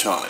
time.